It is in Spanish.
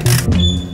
Bye.